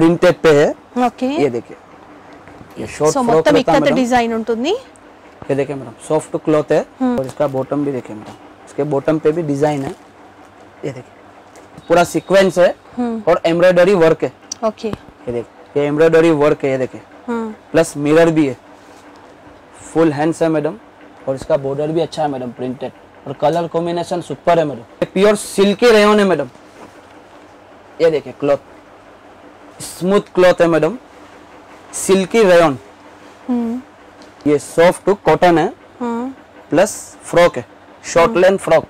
Printed पे है okay ये देखिए ये शॉर्ट సో फ्रॉक మొత్తం रहता है ఇక్కత मैडम డిజైన్ ఉంటుంది ये देखिए मैडम सॉफ्ट क्लॉथ है और इसका बॉटम भी देखिए मैडम इसके बॉटम पे भी डिजाइन है ये देखिए पूरा सीक्वेंस है और एम्ब्रॉयडरी वर्क है ఓకే ये देखिए ये एम्ब्रॉयडरी वर्क है ये देखिए प्लस मिरर भी है फुल हैंड्स है मैडम और इसका बॉर्डर भी अच्छा है मैडम प्रिंटेड और कलर कॉम्बिनेशन सुपर है मैडम प्योर सिल्की रेयन है मैडम ये देखिए क्लॉथ स्मूथ क्लॉथ है मैडम सिल्की रेयन ये सॉफ्ट कॉटन है hmm. प्लस फ्रॉक है. शॉर्ट लेंथ फ्रॉक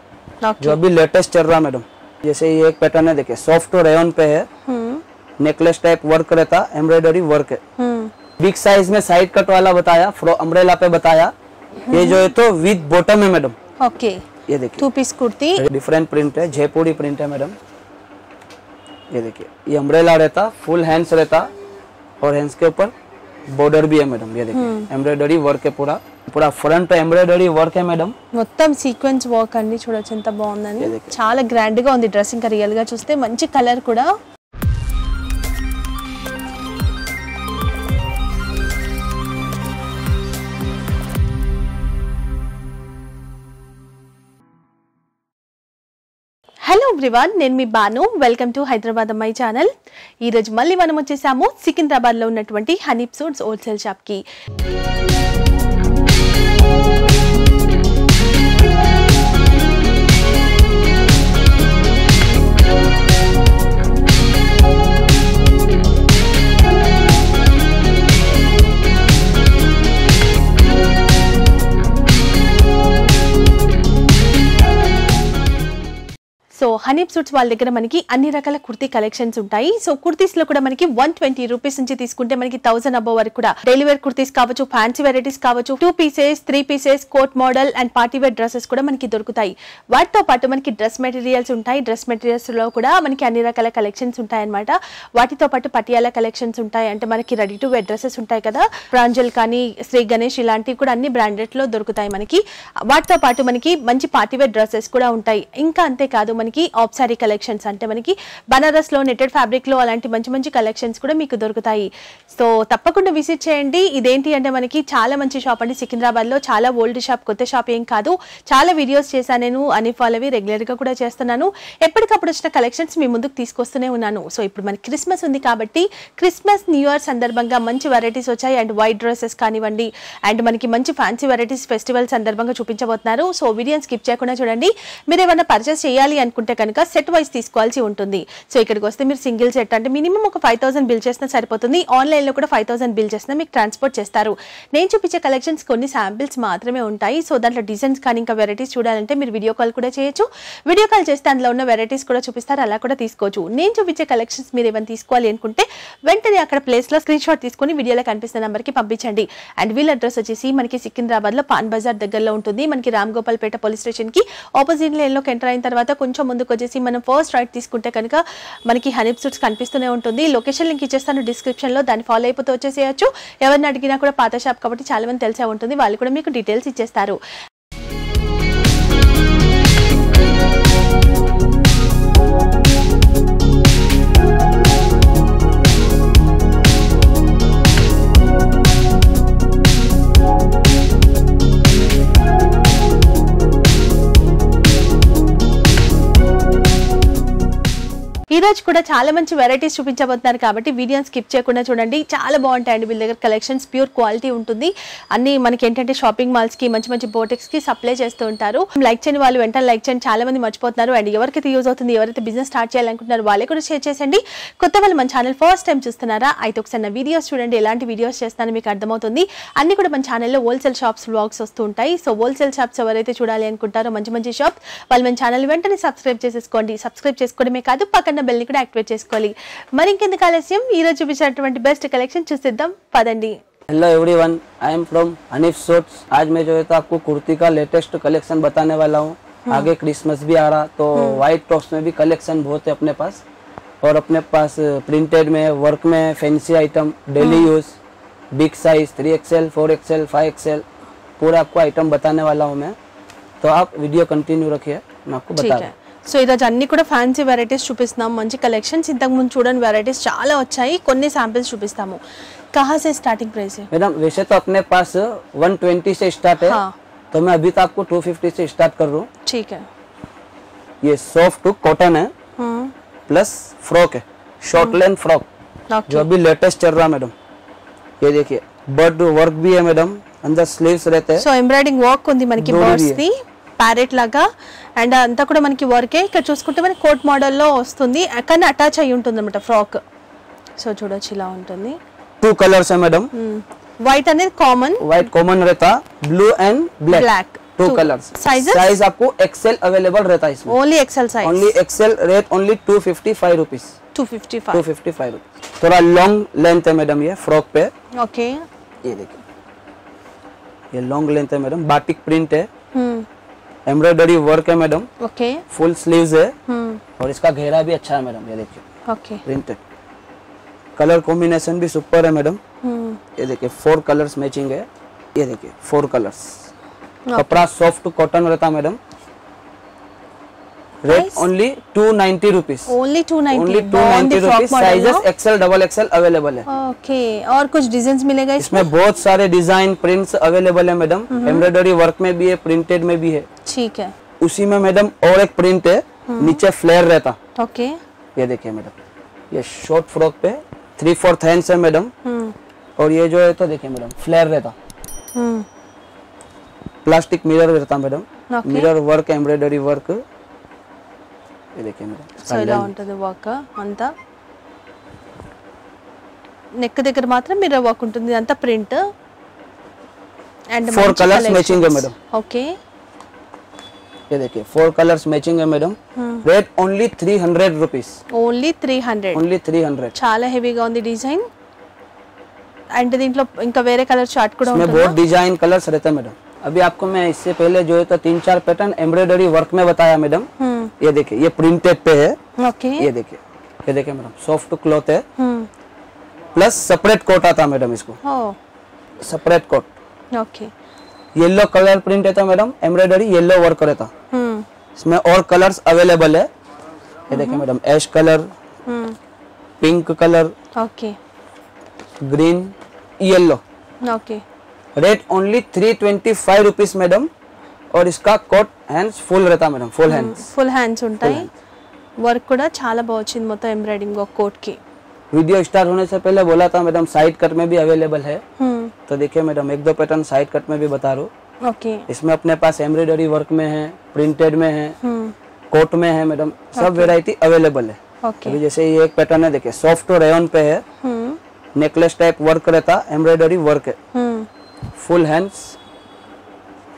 जो अभी लेटेस्ट चल रहा है मैडम जैसे ये एक पैटर्न है देखिए सॉफ्ट रेयन पे है. नेकलेस टाइप वर्क रहता एम्ब्रॉयडरी वर्क है. Hmm. बिग साइज़ में साइड कट वाला बताया अम्ब्रेला पे बताया. ये hmm. जो है तो विद बॉटम है मैडम ओके ये देखिए. Two piece kurti. Different print है जयपुरी प्रिंट है मैडम ये देखिए ये अम्ब्रेला रहता फुल हैंड्स रहता और हैंड्स के ऊपर बॉर्डर भी है मैडम ये देखिए एम्ब्रॉयडरी वर्क है पूरा पूरा फ्रंट एम्ब्रॉयडरी वर्क है मैडम మొత్తం సీక్వెన్స్ వర్క్ అండి చూడొచ్చు ఎంత బాగుందని ఇదిగో. చాలా గ్రాండ్ గా ఉంది డ్రెస్ ఇంకా రియల్ గా చూస్తే మంచి కలర్ కూడా ఎవ్రీవన్ నేను మీ బాను. వెల్కమ్ టు హైదరాబాద్ అమ్మాయి ఛానల్ ఈరోజు మళ్ళీ మనం వచ్చేసాము సికింద్రాబాద్లో ఉన్నటువంటి హనీప్ సూట్స్ హోల్సేల్ షాప్కి. హనీప్ సూట్స్ వాళ్ళ దగ్గర మనకి అన్ని రకాల కుర్తీ కలెక్షన్స్ ఉంటాయి. సో కుర్తీస్లో కూడా మనకి వన్ ట్వంటీ రూపీస్ నుంచి తీసుకుంటే మనకి థౌసండ్ అబౌవ్ వరకు కూడా డైలీ వేర్ కుర్తీస్ కావచ్చు ఫ్యాన్సీ వెరైటీస్ కావచ్చు two pieces three pieces coat model and party wear dresses కూడా మనకి దొరుకుతాయి. వాటితో పాటు మనకి డ్రెస్ మెటీరియల్స్ ఉంటాయి. డ్రెస్ మెటీరియల్స్లో కూడా మనకి అన్ని రకాల కలెక్షన్స్ ఉంటాయి అనమాట వాటితో పాటు పటియాల కలెక్షన్స్ ఉంటాయి. అంటే మనకి రెడీ టు వేర్ డ్రెస్సెస్ ఉంటాయి కదా. ప్రాంజల్ కానీ శ్రీ గణేష్ ఇలాంటివి కూడా అన్ని బ్రాండెడ్లో దొరుకుతాయి మనకి. వాటితో పాటు మనకి మంచి పార్టీ వేర్ డ్రెస్సెస్ కూడా ఉంటాయి. ఇంకా అంతేకాదు మనకి ఆఫ్ సారీ కలెక్షన్స్ అంటే మనకి బనారస్లో నెటెడ్ ఫ్యాబ్రిక్లో అలాంటి మంచి మంచి కలెక్షన్స్ కూడా మీకు దొరుకుతాయి. సో తప్పకుండా విజిట్ చేయండి. ఇదేంటి అంటే మనకి చాలా మంచి షాప్ అండి సికింద్రాబాద్లో చాలా ఓల్డ్ షాప్ కొత్త షాప్ ఏం కాదు. చాలా వీడియోస్ చేశాను నేను అని ఫాలో రెగ్యులర్గా కూడా చేస్తున్నాను. ఎప్పటికప్పుడు వచ్చిన కలెక్షన్స్ మీ ముందుకు తీసుకొస్తూనే ఉన్నాను. సో ఇప్పుడు మనకి క్రిస్మస్ ఉంది కాబట్టి క్రిస్మస్ న్యూ ఇయర్ సందర్భంగా మంచి వెరైటీస్ వచ్చాయి. అండ్ వైట్ డ్రెస్సెస్ కానివ్వండి అండ్ మనకి మంచి ఫ్యాన్సీ వెరైటీస్ ఫెస్టివల్ సందర్భంగా చూపించబోతున్నారు. సో వీడియోని స్కిప్ చేయకుండా చూడండి. మీరు ఏమైనా పర్చేస్ చేయాలి అనుకుంటే కనుక సెట్ వైజ్ తీసుకోవాల్సి ఉంటుంది. సో ఇక్కడికి వస్తే మీరు సింగిల్ సెట్ అంటే మినిమం ఒక ఫైవ్ థౌసండ్ బిల్ చేసినా సరిపోతుంది. ఆన్లైన్లో కూడా ఫైవ్ థౌసండ్ బిల్ చేసినా మీకు ట్రాన్స్పోర్ట్ చేస్తారు. నేను చూపించే కలెక్షన్స్ కొన్ని శాంపిల్స్ మాత్రమే ఉంటాయి. సో దాంట్లో డిజైన్స్ కానీ ఇంకా వెరైటీస్ చూడాలంటే మీరు వీడియో కాల్ కూడా చేయొచ్చు. వీడియో కాల్ చేస్తే అందులో ఉన్న వెరైటీస్ కూడా చూపిస్తారు. అలా కూడా తీసుకోవచ్చు. నేను చూపించే కలెక్షన్స్ మీరు ఏమైనా తీసుకోవాలి అనుకుంటే వెంటనే అక్కడ ప్లేస్లో స్క్రీన్ షాట్ తీసుకొని వీడియోలో కనిపిస్తున్న నెంబర్కి పంపించండి. అండ్ వీళ్ళ అడ్రస్ వచ్చేసి మనకి సికింద్రాబాద్లో పాన్ బజార్ దగ్గరలో ఉంటుంది. మనకి రామ్ గోపాల్పేట పోలీస్ స్టేషన్కి ఆపోజిట్ లైన్లోకి ఎంటర్ అయిన తర్వాత కొంచెం ముందుకు వచ్చేసి మనం ఫస్ట్ రైట్ తీసుకుంటే కనుక మనకి హనీప్ సూట్స్ కనిపిస్తూనే ఉంటుంది. లొకేషన్ లింక్ ఇచ్చేస్తాను డిస్క్రిప్షన్లో. దాన్ని ఫాలో అయిపోతే వచ్చేసేయచ్చు. ఎవరిని అడిగినా కూడా పాత షాప్ కాబట్టి చాలా మంది తెలిసే ఉంటుంది. వాళ్ళు కూడా మీకు డీటెయిల్స్ ఇచ్చేస్తారు. ఈ రోజు కూడా చాలా మంచి వెరైటీస్ చూపించబోతున్నారు కాబట్టి వీడియోని స్కిప్ చేయకుండా చూడండి. చాలా బాగుంటాయండి వీళ్ళ దగ్గర కలెక్షన్స్ ప్యూర్ క్వాలిటీ ఉంటుంది. అన్ని మనకి ఏంటంటే షాపింగ్ మాల్స్కి మంచి మంచి బోటిక్స్కి సప్లై చేస్తూ ఉంటారు. లైక్ చేయని వాళ్ళు వెంటనే లైక్ చేయండి చాలా మంది మర్చిపోతున్నారు. అండ్ ఎవరికైతే యూజ్ అవుతుంది ఎవరైతే బిజినెస్ స్టార్ట్ చేయాలనుకుంటున్నారో వాళ్ళే కూడా షేర్ చేసేయండి. కొత్త వాళ్ళు మన ఛానల్ ఫస్ట్ టైం చూస్తున్నారా? అయితే ఒకసారి నా వీడియోస్ చూడండి. ఎలాంటి వీడియోస్ చేస్తానో మీకు అర్థమవుతుంది. అన్ని కూడా మన ఛానల్లో హోల్సేల్ షాప్స్ బ్లాగ్స్ వస్తూ ఉంటాయి. సో హోల్సేల్ షాప్స్ ఎవరైతే చూడాలి అనుకుంటారో మంచి మంచి షాప్ వాళ్ళు మన ఛానల్ వెంటనే సబ్స్క్రైబ్ చేసేసుకోండి. సబ్స్క్రైబ్ చేసుకోవడమే కాదు పక్కన బెల్ని కూడా యాక్టివేట్ చేసుకోవాలి మరి ఇంకెందుకు ఆలస్యం ఈ రోజు చూపించినటువంటి బెస్ట్ కలెక్షన్ చూసిద్దాం పదండి hello everyone I am from Hanif suits आज मैं जो है तो आपको कुर्ती का लेटेस्ट कलेक्शन बताने वाला हूँ आगे क्रिसमस भी आ रहा तो व्हाइट टॉप्स में भी कलेक्शन बहुत है अपने पास और अपने पास प्रिंटेड में वर्क में fancy item daily use big size three XL four XL five XL पूरा आपको आइटम बताने वाला हूँ मैं तो आप वीडियो कंटिन्यू रखिए मैं आपको ठीक बता है रहा हूँ సో ఈరోజు అన్ని కూడా ఫ్యాన్సీ వెరైటీస్ చూపిస్తున్నాం మంచి కలెక్షన్స్ ఇంతకు ముందు చూడండి వెరైటీస్ చాలా వచ్చాయి కొన్ని శాంపిల్స్ చూపిస్తాము కహా సే స్టార్టింగ్ ప్రైస్ मैडम वैसे तो अपने पास 120 से स्टार्ट है हाँ। तो मैं अभी तो आपको 250 से स्टार्ट कर रहा हूँ ठीक है ये सॉफ्ट कॉटन है हम्म प्लस फ्रॉक है शॉर्ट लेंथ फ्रॉक जो ओके अभी लेटेस्ट चल रहा है मैडम ये देखिए बर्ड वर्क भी है मैडम अंदर स्लीव्स रहते हैं సో ఎంబ్రాయిడింగ్ వర్క్ ఉంది మనకి Dori బర్డ్స్ है। ది ప్యారెట్ లాగా అండ్ అంతా కూడా మనకి వర్కే ఇక్కడ చూసుకుంటే మనకి కోట్ మోడల్లో వస్తుంది కానీ అటాచ్ అయి ఉంటుంది అనమాట ఫ్రాక్ సో చూడొచ్చు ఇలా ఉంటుంది टू कलर्स है मैडम వైట్ అనేది కామన్ व्हाइट कॉमन रहता blue and black Black. Two Two. Colours Sizes? Size आपको एक्सेल अवेलेबल रहता है इसमें only XL size only XL rate only two fifty five rupees two fifty two five fifty five rupees थोड़ा long length है madam ये frock पे okay ये देखिए ये लॉन्ग लेंथ है मैडम बाटिक प्रिंट है embroidery work है मैडम। ओके। फुल स्लीव्स है। हम्म। और इसका घेरा भी अच्छा है मैडम ये देखिए। ओके। प्रिंटेड। कलर कॉम्बिनेशन भी सुपर है मैडम। हम्म। ये देखिए फोर कलर्स मैचिंग है। ये देखिए फोर कलर्स कपड़ा सॉफ्ट कॉटन रहता madam. Rate only two ninety rupees only two only two ninety rupees sizes XL double XL available है। ओके। okay. और कुछ डिज़ाइन मिलेगा इसमें बहुत सारे डिज़ाइन प्रिंट्स अवेलेबल है मैडम। हम्म। एम्ब्रॉयडरी वर्क में भी है प्रिंटेड में भी है। ठीक है उसी में मैडम और एक प्रिंट है नीचे फ्लेयर रहता ओके ये देखिए मैडम ये शॉर्ट फ्रॉक पे थ्री फोर्थ हैंड्स है मैडम हम्म और ये जो है तो देखिए मैडम फ्लेयर रहता हम्म प्लास्टिक मिरर रहता madam Okay. Mirror work embroidery work ये देखिए సో ఇలా मैडम ఉంటుంది వర్క్ అంతా నెక్ దగ్గర మాత్రం మీరు వర్క్ ఉంటుంది అంతా print and Four colours matching है madam. ఓకే ये देखिए फोर कलर्स मैचिंग है madam rate only three hundred rupees only three hundred only three hundred చాలా హెవీగా ఉంది డిజైన్ అండ్ దీంట్లో ఇంకా వేరే కలర్ చార్ట్ కూడా इसमें ఉంటుందా बहुत डिजाइन कलर्स रहते हैं मैडम अभी आपको मैं इससे पहले जो है तो तीन चार पैटर्न एम्ब्रॉयडरी वर्क में बताया मैडम ये देखिए ये प्रिंटेड पे है ఓకే ये देखिए ये देखिए मैडम सॉफ्ट क्लॉथ है प्लस सेपरेट कोट आता है मैडम इसको ఓ separate coat okay yellow colour print रहता मैडम एम्ब्रॉयडरी येलो वर्क रहता इसमें और कलर्स अवेलेबल है ये देखिए madam ash colour pink colour okay green yellow okay rate only three twenty five rupees madam और इसका कोट हैंड्स फुल रहता madam full hands full hands ఉంటాయి వర్క్ కూడా చాలా బాగా వచ్చింది మొత్తం ఎంబ్రాయిడింగ్ ఒక కోట్ కి वीडियो स्टार्ट होने से पहले बोला था मैडम साइड कट में भी अवेलेबल है। तो देखिए मैडम एक दो पैटर्न साइड कट में भी बता रहा हूँ। इसमें अपने पास एम्ब्रॉयडरी वर्क में है प्रिंटेड में है कोट में है मैडम सब वेराइटी अवेलेबल है। अभी जैसे ये एक पैटर्न है देखिए सॉफ्ट और रेयन पे है। नेकलेस टाइप वर्क रहता एम्ब्रॉयडरी वर्क है। फुल हैंड्स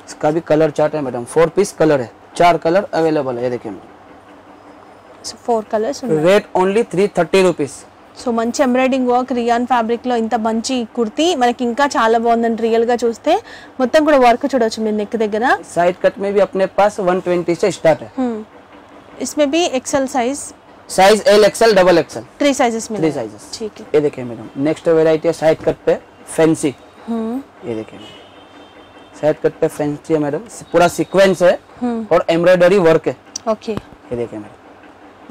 इसका भी कलर चार्ट है मैडम फोर पीस कलर है चार कलर अवेलेबल है देखिए madam. Four colour rate only three thirty rupees so మంచి ఎంబ్రాయిడింగ్ వర్క్ రియాన్ ఫ్యాబ్రిక్ లో ఇంత మంచి కుర్తీ మనకి ఇంకా చాలా బాగుందండి రియల్ గా చూస్తే మొత్తం కూడా వర్క్ చూడొచ్చు మీరు నెక్ దగ్గర साइड कट में भी अपने पास 120 से स्टार्ट है Hmm. इसमें भी XL size size L XL double XL three sizes three मिलेगा साइजेस ठीक है ये देखिए मैडम नेक्स्ट वेराइटी है साइड कट पे फैंसी हम्म ये देखिए साइड कट पे फैंसी है मैडम पूरा सीक्वेंस है और एम्ब्रॉयडरी वर्क है ओके ये देखिए मैडम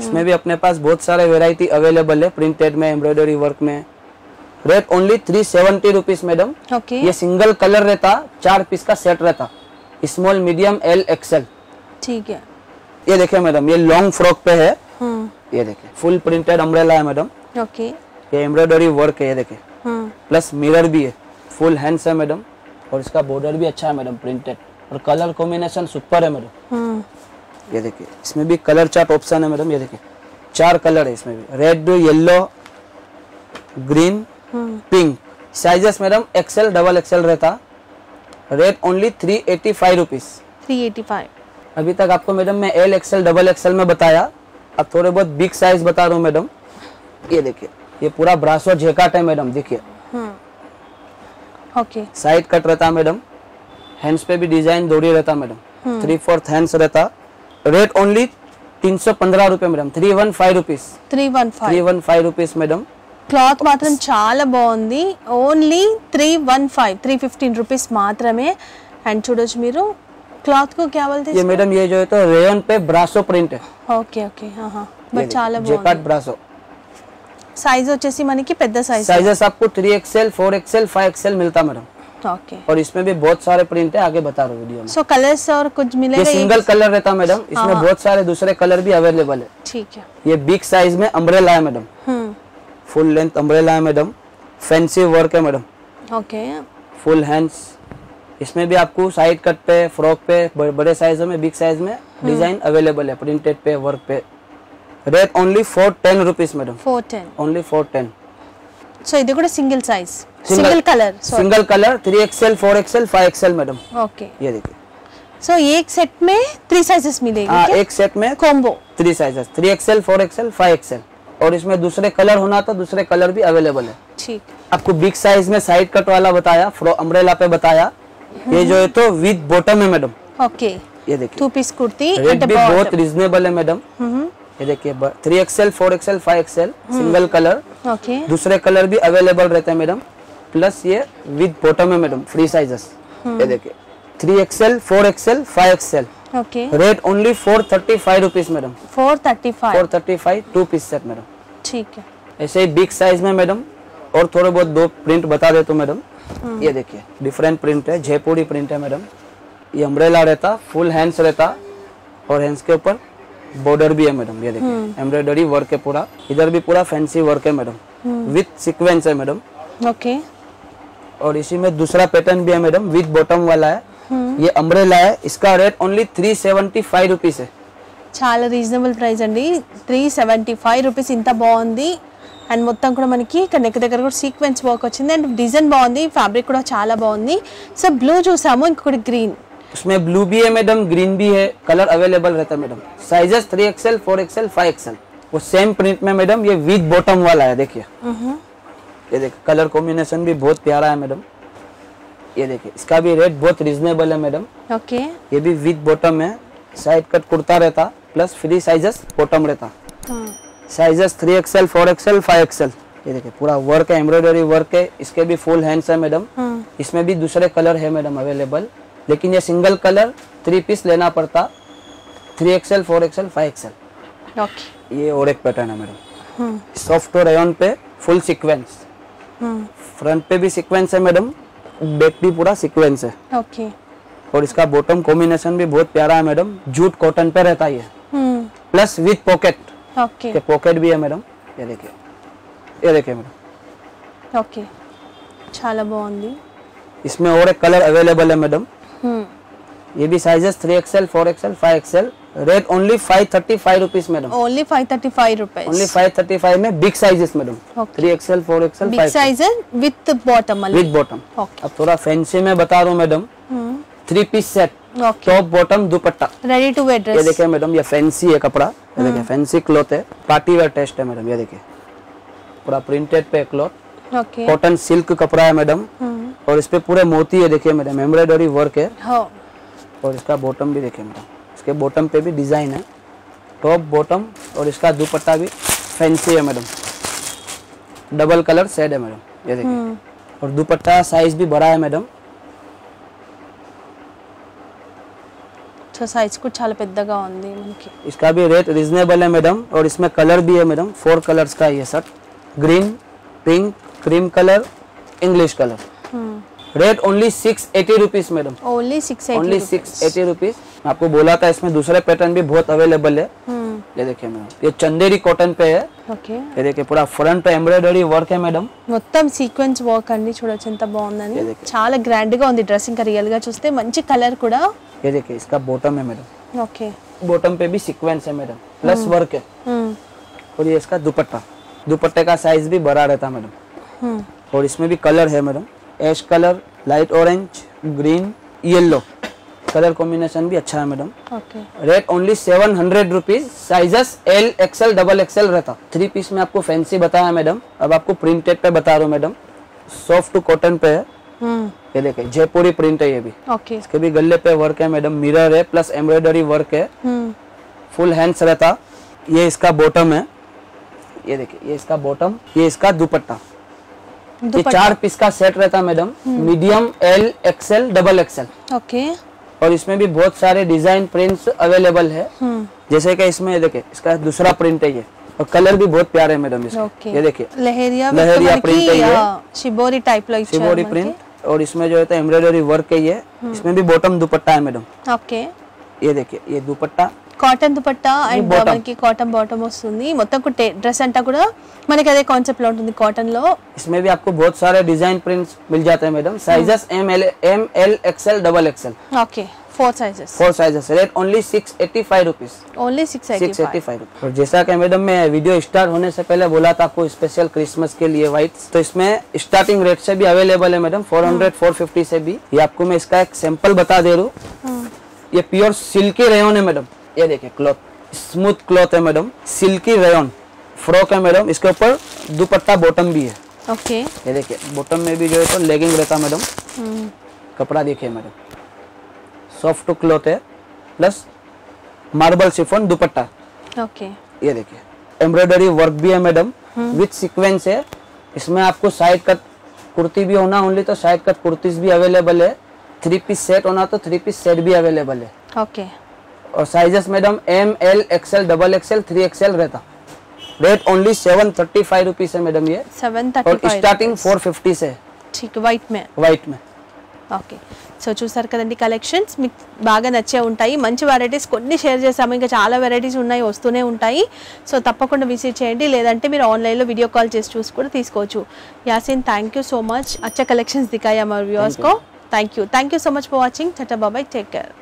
इसमें भी अपने पास बहुत सारे वेराइटी अवेलेबल है प्रिंटेड में एम्ब्रॉयडरी वर्क में। Rate only three seventy rupees madam ये सिंगल कलर रहता चार पीस का सेट रहता। स्मॉल मीडियम एल एक्सएल ठीक है। ये देखिए मैडम ये लॉन्ग फ्रॉक पे है। हम्म। ये देखिए फुल प्रिंटेड अम्ब्रेला है मैडम ओके ये एम्ब्रॉयडरी वर्क है ये देखिए। हम्म। प्लस मिरर भी है। फुल हैंड्स है मैडम और इसका बॉर्डर भी अच्छा है मैडम प्रिंटेड और कलर कॉम्बिनेशन सुपर है मैडम हम्म। ये देखिए इसमें भी कलर चार्ट ऑप्शन है मैडम ये देखिए। चार कलर है इसमें भी। Red yellow green pink sizes madam XL double XL रहता। Rate only three eighty five rupees three eighty five अभी तक आपको मैडम मैं एल एक्सेल डबल एक्सेल में बताया। अब थोड़े बहुत बिग साइज़ बता रहा हूँ मैडम ये देखिए ये पूरा ब्रासो जेकाट है मैडम देखिए। ओके साइड कट रहता मैडम हैंड्स पे भी डिज़ाइन दोरी रहता मैडम थ्री फोर्थ हैंड्स रहता। रेट ओनली तीन सौ पंद्रह रुपये madam three one five rupees three one three five one five rupees madam cloth మాత్రం చాలా బాగుంది only three one five three fifteen rupees మాత్రమే అండ్ చూడొచ్చు మీరు క్లాత్ కు क्या बोलते ये मैडम ये जो है तो रेयन पे ब्रासो प्रिंट है ఓకే ఓకే బట్ చాలా బాగుంది जेकार्ड ब्रासो సైజ్ వచ్చేసి మనకి పెద్ద సైజ్ साइजेस आपको three XL four XL five XL मिलता मैडम ओके और इसमें भी बहुत सारे प्रिंट है आगे बता रहे वीडियो में। सो कलर्स और कुछ मिलेगा सिंगल कलर रहता मैडम हाँ। इसमें बहुत सारे दूसरे कलर भी अवेलेबल है। ठीक है। ये बिग साइज़ में अम्ब्रेला है मैडम फुल लेंथ अम्ब्रेला है मैडम फैंसी वर्क है मैडम ओके फुल हैंड्स इसमें भी आपको साइड कट पे फ्रॉक पे बड़े साइज़ में बिग साइज़ में हम्म। डिज़ाइन अवेलेबल है प्रिंटेड पे वर्क पे। Rate only four ten rupees madam four ten only four ten so ఇది కూడా single size single colour single colour three XL four XL five XL madam okay ये देखिए सो एक set में three sizes मिलेगी हाँ क्या एक सेट में combo three sizes three XL four XL five XL और इसमें दूसरे कलर होना तो दूसरे कलर भी अवेलेबल है ठीक आपको बिग साइज में साइड कट वाला बताया फ्रो अम्ब्रेला पे बताया ये जो है तो विद बॉटम है मैडम ओके ये देखिए టూ పీస్ కుర్తీ रेट అంటే भी बहुत रिजनेबल है मैडम ये देखिए three XL four XL five XL single colour okay okay. दूसरे कलर भी अवेलेबल रहते हैं मैडम। प्लस ये विद बॉटम है मैडम फ्री हम्म। साइजेस ये देखिए three XL four XL five XL okay rate only four thirty five rupees madam four thirty five four thirty five two piece set madam. ठीक है। ऐसे ही big size में madam और थोड़े बहुत दो प्रिंट बता देते तो मैडम। हम्म। ये देखिए डिफरेंट प्रिंट है जयपुरी प्रिंट है मैडम। ये अम्ब्रेला रहता फुल हैंड्स रहता और हैंड्स के ऊपर बॉर्डर भी है मैडम ये देखिए एम्ब्रॉयडरी वर्क है पूरा इधर भी पूरा फैंसी वर्क है मैडम विथ सीक्वेंस है मैडम ओके और इसी में दूसरा पैटर्न भी है मैडम विथ बॉटम वाला है ये अम्ब्रेला है इसका rate only three seventy five rupees है చాలా రీజనబుల్ ప్రైస్ అండి త్రీ సెవెంటీ ఫైవ్ రూపీస్ ఇంత బాగుంది అండ్ మొత్తం కూడా మనకి ఇక్కడ నెక్ దగ్గర కూడా సీక్వెన్స్ వర్క్ వచ్చింది అండ్ డిజైన్ బాగుంది ఫ్యాబ్రిక్ కూడా చాలా బాగుంది సో బ్లూ చూసాము ఇంకొకటి గ్రీన్ उसमें ब्लू भी है मैडम ग्रीन भी है कलर अवेलेबल रहता है madam sizes three XL four XL five XL वो सेम प्रिंट में मैडम ये विद बॉटम वाला है देखिए. ये देखिए कलर कॉम्बिनेशन भी बहुत प्यारा है मैडम ये देखिए इसका भी रेट बहुत रिजनेबल है मैडम ఓకే ये भी विद बॉटम है. साइड कट कुर्ता रहता प्लस फ्री साइजेस बॉटम रहता. Sizes three XL four XL five XL ये देखिए पूरा वर्क है एम्ब्रॉयडरी वर्क है. इसके भी फुल हैंड्स है मैडम इसमें भी दूसरे कलर है मैडम अवेलेबल लेकिन ये सिंगल कलर थ्री पीस लेना पड़ता three XL four XL five XL okay ये और एक पैटर्न है मैडम सॉफ्ट रेयन पे फुल सीक्वेंस फ्रंट पे भी सीक्वेंस है मैडम बैक भी पूरा सीक्वेंस है ఓకే और इसका बॉटम कॉम्बिनेशन भी बहुत प्यारा है मैडम जूट कॉटन पे रहता है ये प्लस विथ पॉकेट ఓకే के पॉकेट भी है मैडम ये देखिए ये देखिए मैडम ఓకే చాలా బాగుంది इसमें और एक कलर अवेलेबल है मैडम ये भी sizes three XL four XL five XL rate only five thirty five rupees madam only five thirty five rupees only five thirty five में big sizes madam three XL four XL big sizes with bottom with bottom अब थोड़ा fancy में बता रहा हूँ madam three piece set top bottom dupatta. Ready to wear dress ये देखिए madam ये फैंसी है कपड़ा। ये देखिए फैंसी क्लॉथ है। पार्टी वेयर टेस्ट है मैडम ये देखिए। पूरा प्रिंटेड पे क्लॉथ कॉटन सिल्क कपड़ा है मैडम और इस पे पूरे मोती है देखिए मैडम एम्ब्रॉयडरी वर्क है హో और इसका बॉटम भी देखिए मैडम इसके बॉटम पे भी डिजाइन है टॉप बॉटम और इसका दुपट्टा भी फैंसी है मैडम डबल कलर सेड है मैडम ये देखिए और दुपट्टा साइज भी बड़ा है मैडम సో సైజ్ కూడా చాలా పెద్దగా ఉంది మనకి इसका भी रेट रिजनेबल है मैडम और इसमें कलर भी है मैडम फोर कलर्स का ये shirt green pink cream colour English colour Rate only six eighty rupees madam only six only eighty six eighty rupees आपको बोला था इसमें दूसरे पैटर्न भी बहुत अवेलेबल है ये देखिए मैडम ये चंदेरी कॉटन पे है ఓకే ये देखिए पूरा फ्रंट एम्ब्रॉयडरी वर्क है मैडम మొత్తం సీక్వెన్స్ వర్క్ అండి చూడొచ్చు ఎంత బాగుందని ఇది. చాలా గ్రాండ్ గా ఉంది డ్రెస్ ఇంకా రియల్ గా చూస్తే మంచి కలర్ కూడా ये देखिए इसका बॉटम है मैडम ఓకే बॉटम पे भी सीक्वेंस है मैडम प्लस वर्क है और ये इसका दुपट्टा दुपट्टे का साइज भी बड़ा रहता है मैडम और इसमें भी कलर है madam ash colour light orange green yellow colour combination भी अच्छा है madam rate only seven hundred rupees sizes L XL double XL रहता. थ्री पीस में आपको फैंसी बताया मैडम अब आपको प्रिंटेड पे बता रहा हूँ मैडम सॉफ्ट कॉटन पे है. हम्म. ये देखे जयपुरी प्रिंट है ये भी. ओके इसके भी गले पे वर्क है मैडम मिरर है प्लस एम्ब्रॉयडरी वर्क है. हम्म. फुल हैंड्स रहता. ये इसका बॉटम है. ये देखिए ये इसका बॉटम ये इसका दुपट्टा. ये चार पीस का सेट रहता है madam medium L XL double XL okay. और इसमें भी बहुत सारे डिज़ाइन प्रिंट्स अवेलेबल है। हम्म। जैसे कि इसमें देखे इसका दूसरा प्रिंट है ये। और कलर भी बहुत प्यारा है मैडम ये देखिए। लहरिया लहरिया प्रिंट तो है ये। हाँ, शिबोरी टाइप शिबोरी प्रिंट और इसमें जो है तो एम्ब्रॉयडरी वर्क है ये। हम्म। इसमें भी बॉटम दुपट्टा है मैडम ओके। ये देखिए ये दुपट्टा। Cotton dupatta and bottom. మనకి కాటన్ బాటమ్ వస్తుంది మొత్తం డ్రెస్ అంతా కూడా మనకి అదే కాన్సెప్ట్ లో ఉంటుంది కాటన్ లో इसमें भी आपको बहुत सारे डिजाइन प्रिंट्स मिल जाते हैं madam sizes M L M L XL double XL okay four sizes four sizes rate only six eighty five rupees only six six eighty eighty five और जैसा कि मैडम मैं वीडियो स्टार्ट होने से पहले बोला था आपको स्पेशल क्रिसमस के लिए व्हाइट तो इसमें स्टार्टिंग रेट से भी अवेलेबल है madam four hundred four fifty से भी ये आपको मैं इसका एक सैंपल बता दे रहा हूँ ये प्योर सिल्की रेयन है मैडम ये देखिए क्लॉथ स्मूथ क्लॉथ है मैडम सिल्की रेयन फ्रॉक है मैडम इसके ऊपर दुपट्टा बॉटम भी है। ओके ये देखिए बॉटम में भी जो है तो लेगिंग रहता है मैडम hmm. कपड़ा देखिए मैडम सॉफ्ट क्लॉथ है plus marble chiffon dupatta. Okay ये देखिए एम्ब्रॉयडरी वर्क भी है मैडम विथ सीक्वेंस है। इसमें आपको साइड कट कुर्ती भी होना ओनली तो साइड कट कुर्तीज भी अवेलेबल है। थ्री पीस सेट होना तो थ्री पीस सेट भी अवेलेबल है। Okay okay. और sizes madam M L XL double XL three XL रहता rate only seven thirty five rupees है मैडम ये సెవెన్ థర్టీ और ఫైవ్ स्टार्टिंग फोर फिफ्टी से ठीक వైట్ మే व्हाइट में ఓకే సో చూసారు కదండి కలెక్షన్స్ మీకు బాగా నచ్చే ఉంటాయి మంచి వెరైటీస్ కొన్ని షేర్ చేసాము ఇంకా చాలా వెరైటీస్ ఉన్నాయి వస్తూనే ఉంటాయి సో తప్పకుండా విజిట్ చేయండి లేదంటే మీరు ఆన్లైన్లో వీడియో కాల్ చేసి చూసి కూడా తీసుకోవచ్చు Yasin thank you so much అచ్చా కలెక్షన్స్ దికాయా మా viewers co thank you thank you so much for watching చట్టా bye bye take care